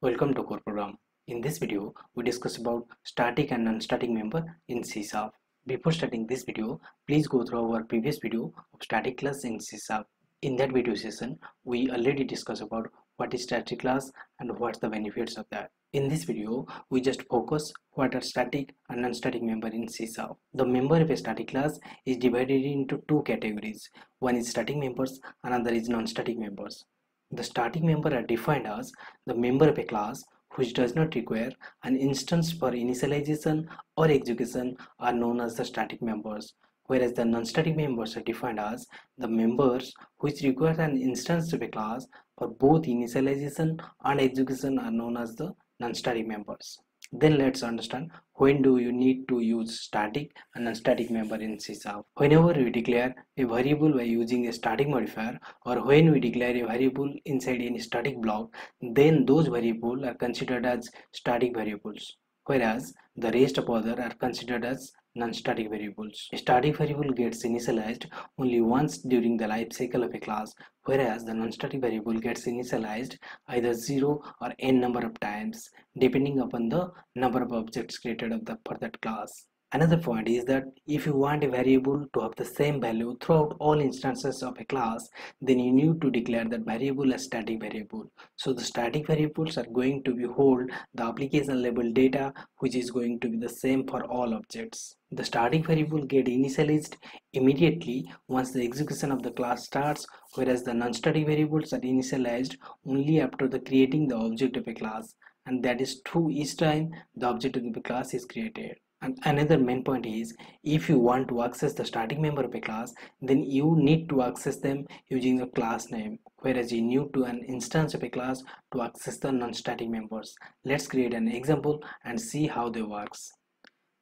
Welcome to core program. In this video, we discuss about static and non-static member in C Sharp. Before starting this video, please go through our previous video of static class in C Sharp. In that video session, we already discussed about what is static class and what's the benefits of that. In this video, we just focus what are static and non-static member in C Sharp. The member of a static class is divided into two categories. One is static members, another is non-static members. The static member are defined as the member of a class which does not require an instance for initialization or execution are known as the static members whereas the non-static members are defined as the members which require an instance of a class for both initialization and execution are known as the non-static members. Then let's understand when do you need to use static and non-static member in C. Whenever we declare a variable by using a static modifier or when we declare a variable inside any static block, then those variables are considered as static variables whereas the rest of other are considered as non-static variables. A static variable gets initialized only once during the life cycle of a class, whereas the non-static variable gets initialized either 0 or n number of times, depending upon the number of objects created of the, for that class. Another point is that if you want a variable to have the same value throughout all instances of a class, then you need to declare that variable as static variable. So the static variables are going to be hold the application level data which is going to be the same for all objects. The static variable get initialized immediately once the execution of the class starts whereas the non-static variables are initialized only after the creating the object of a class and that is true each time the object of the class is created. And another main point is if you want to access the static member of a class, then you need to access them using the class name, whereas you need to an instance of a class to access the non-static members. Let's create an example and see how they works.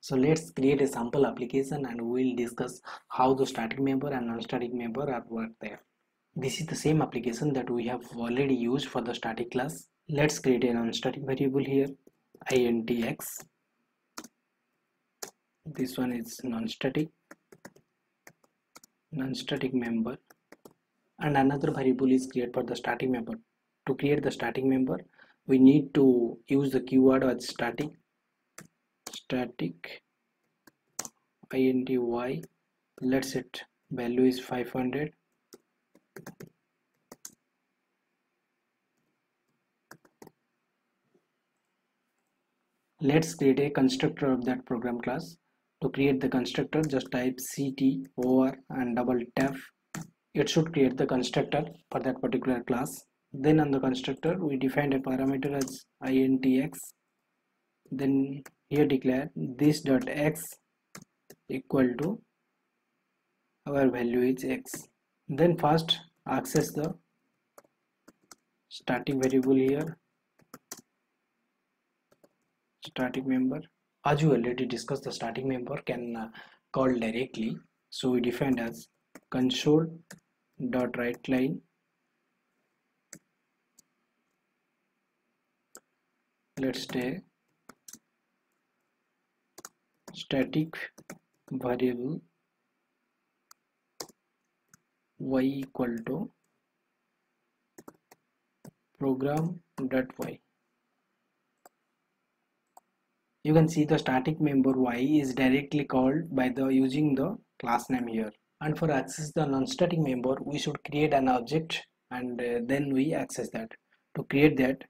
So let's create a sample application and we'll discuss how the static member and non-static member are work there. This is the same application that we have already used for the static class. Let's create a non-static variable here, intx this one is non-static. Non-static member. And another variable is created for the static member. To create the static member we need to use the keyword as static. Static. Inty let's set value is 500 let's create a constructor of that program class to create the constructor just type ctor and double tap. It should create the constructor for that particular class. Then on the constructor we defined a parameter as intx. Then here declare this dot x equal to our value is x. Then first access the static variable here. Static member as you already discussed the static member can uh, call directly. So we defined as console dot write line let's say static variable y equal to program dot y you can see the static member y is directly called by the using the class name here. And for access the non-static member we should create an object and uh, then we access that. To create that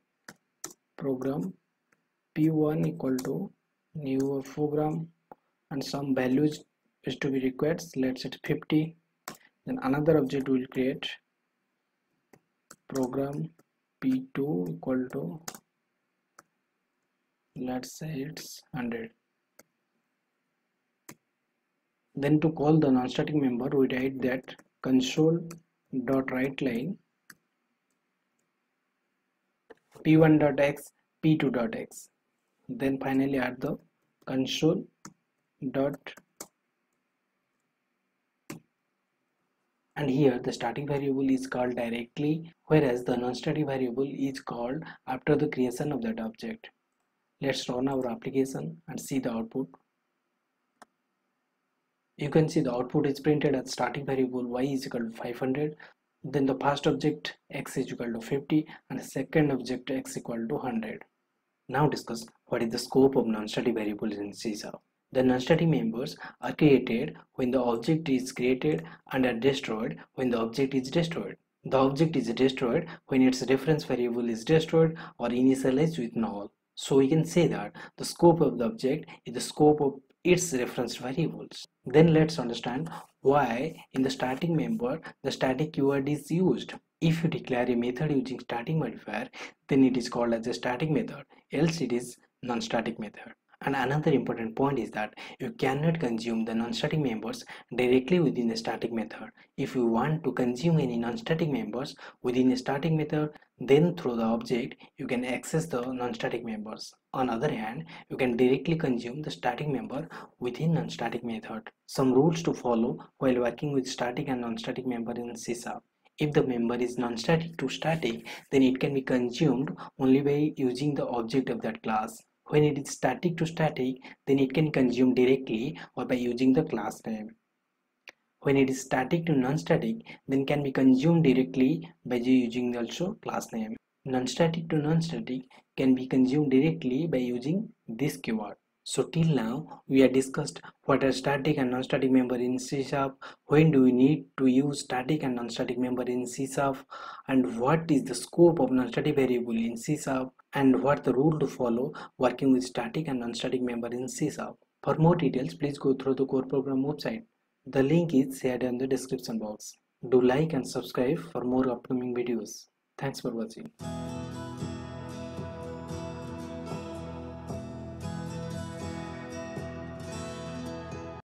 program p1 equal to new program and some values is to be required. Let's set 50 then another object will create program p2 equal to let's say it's 100 then to call the non-static member we write that console dot write line p1 dot x p2 dot x. Then finally add the console dot and here the static variable is called directly whereas the non-static variable is called after the creation of that object let's run our application and see the output you can see the output is printed as static variable y is equal to 500 then the first object x is equal to 50 and the second object x equal to 100 now discuss what is the scope of non-static variables in C. The non-static members are created when the object is created and are destroyed when the object is destroyed. The object is destroyed when its reference variable is destroyed or initialized with null. So we can say that the scope of the object is the scope of its reference variables. Then let's understand why in the static member the static keyword is used. If you declare a method using static modifier, then it is called as a static method, else it is non-static method. And another important point is that you cannot consume the non-static members directly within the static method. If you want to consume any non-static members within a static method, then through the object, you can access the non-static members. On other hand, you can directly consume the static member within non-static method. Some rules to follow while working with static and non-static member in C Sharp. If the member is non-static to static, then it can be consumed only by using the object of that class. When it is static to static, then it can consume directly or by using the class name. When it is static to non-static, then can be consumed directly by using also class name. Non-static to non-static can be consumed directly by using this keyword. So till now we have discussed what are static and non-static member in C Sharp, when do we need to use static and non-static member in C Sharp and what is the scope of non-static variable in C Sharp and what the rule to follow working with static and non-static member in C Sharp. For more details please go through the core program website. The link is shared in the description box. Do like and subscribe for more upcoming videos. Thanks for watching.